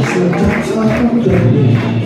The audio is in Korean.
있었던 사건들이